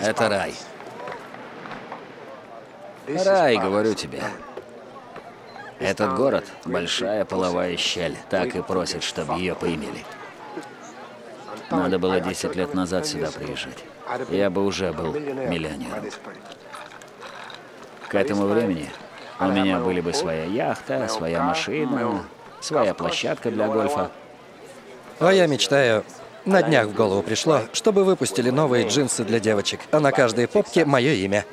Это рай. Рай, говорю тебе. Этот город — большая половая щель. Так и просят, чтобы ее поимели. Надо было 10 лет назад сюда приезжать. Я бы уже был миллионером. К этому времени у меня были бы своя яхта, своя машина, своя площадка для гольфа. А я мечтаю... На днях в голову пришло, чтобы выпустили новые джинсы для девочек, а на каждой попке мое имя.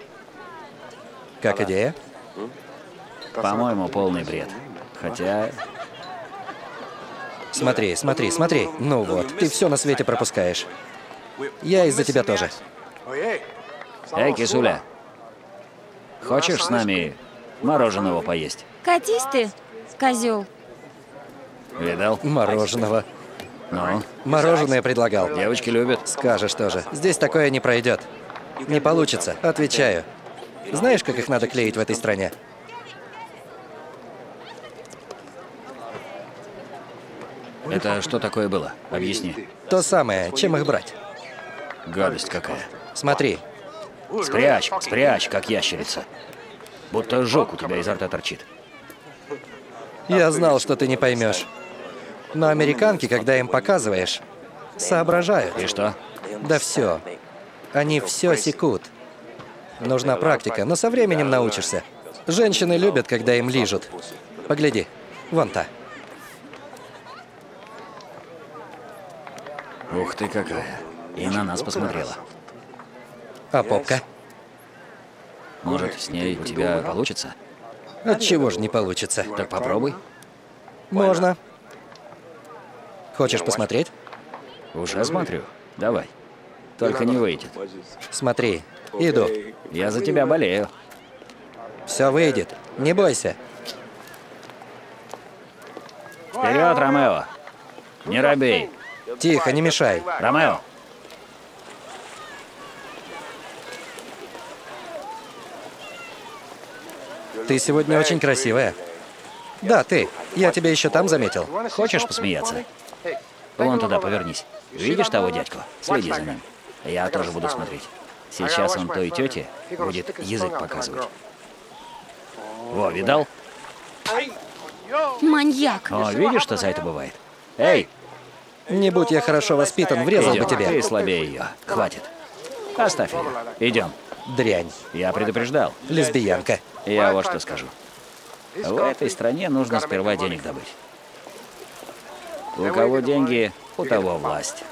Как идея? По-моему, полный бред. Хотя Смотри, смотри, смотри. Ну вот, ты все на свете пропускаешь. Я из-за тебя тоже. Эй, кисуля, хочешь с нами мороженого поесть? Катись ты, козел. Видал? Мороженого. Ну, Мороженое предлагал. девочки любят. Скажешь тоже. Здесь такое не пройдет. Не получится, отвечаю. Знаешь, как их надо клеить в этой стране? Это что такое было? Объясни. То самое, чем их брать. Гадость какая. Смотри, Спрячь, спрячь, как ящерица. Будто жук у тебя изо рта торчит. я знал, что ты не поймешь. Но американки, когда им показываешь, соображают. И что? Да все. Они все секут. Нужна практика, но со временем научишься. Женщины любят, когда им лижут. Погляди, вон та. Ух ты какая. И на нас посмотрела. А попка? Может, с ней у тебя получится? От чего же не получится? Так попробуй. Можно. Хочешь посмотреть? Уже смотрю. Давай. Только не выйдет. Смотри. Иду. Я за тебя болею. Все выйдет. Не бойся. Вперед, Ромео! Не робей. Тихо, не мешай. Ромео! Ты сегодня очень красивая. Да, ты. Я тебя еще там заметил. Хочешь посмеяться? Вон туда повернись. Видишь того дядьку? Следи за ним. Я тоже буду смотреть. Сейчас он той тете будет язык показывать. Во, видал? Маньяк. О, видишь, что за это бывает? Эй, Не будь я хорошо воспитан, врезал бы идем. тебе. Ты слабее ее. Хватит. Оставь ее. Идем. Дрянь. Я предупреждал. Лесбиянка. Я вот что скажу. В этой стране нужно сперва денег добыть. У кого деньги, у того власть.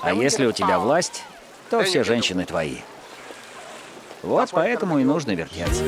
А если у тебя власть, то все женщины твои. Вот поэтому и нужно вертеться.